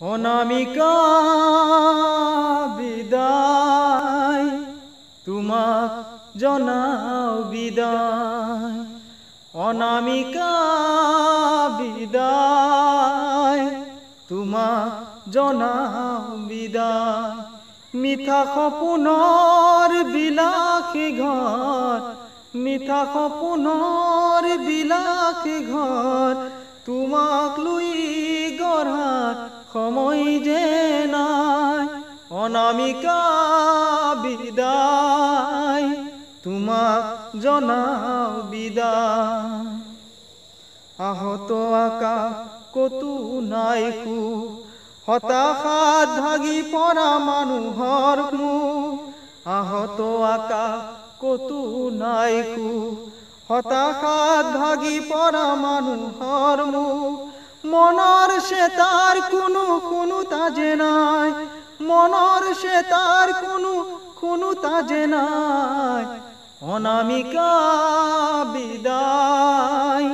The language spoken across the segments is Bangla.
অনামিকা বিদায় তোমাক জনাও বিদায়। অনামিকা বিদায় তোমাক জনাও বিদায়। মিঠা সপোনৰ বিলাসী ঘৰ মিঠা সপোনৰ বিলাসী ঘৰ তোমাক লৈ গঢ়াত সময় যে নাই, অনামিকা বিদায়, তোমাক জনাও বিদায়। আহত আকাশ কতো নাই সুখ হতাশাত ভাগি পৰা মানুহৰ মুখ। আহত আকাশ কতো নাই সুখ হতাশাত ভাগি পৰা মানুহৰ মুখ মনৰ চেতাৰ কোনো কোনো তাজে নাই। মনৰ চেতাৰ কোনো কোনো তাজে নাই। অনামিকা বিদায়,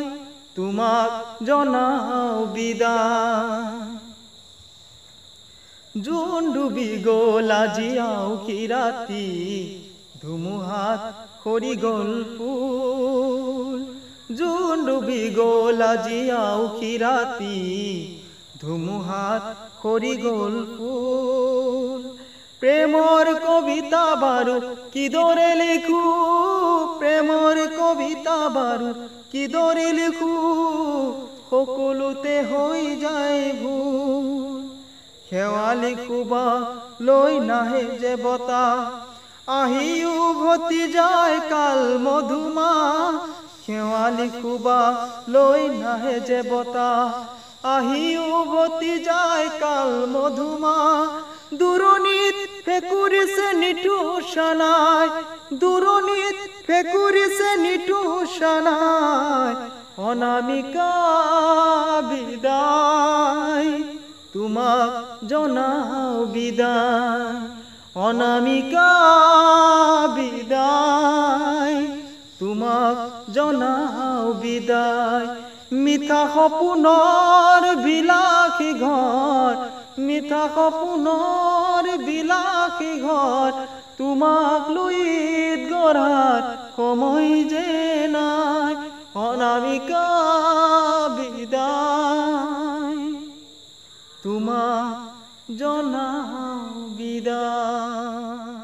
তোমাক জনাও বিদায়। জোন ডুবি গ'ল, আজি আও কি ৰাতি ধুমুহাত সৰি গ'ল জোন ডুবি গ'ল কি ৰাতি ধুমুহাত সৰি গ'ল ফুল। প্ৰেমৰ কবিতা বাৰু কিদৰে লিখো? প্ৰেমৰ কবিতা বাৰু কিদৰে লিখো? সকলোতে হৈ যায় ভুল। শেৱালি খুবা লৈ নাহে যে বতাহ আহি উভতি যায় কাল শেৱালি খুবা লৈ নাহে যে বতাহ আহি উভতি যায় কাল মধুমা। দূৰণিত ফেকুৰিছে নিঠুচানাই দূৰণিত ফেকুৰিছে নিঠুচানাই অনামিকা বিদায়, তোমাক জনাও বিদায়। অনামিকা বিদায়, তোমাক জনাও বিদায়। মিঠা সপোনৰ বিলাসী ঘৰ মিঠা সপোনৰ বিলাসী ঘৰ তোমাক লৈ গঢ়াত সময় যে নাই, অনামিকা বিদায়। তোমাক জনাও বিদায়।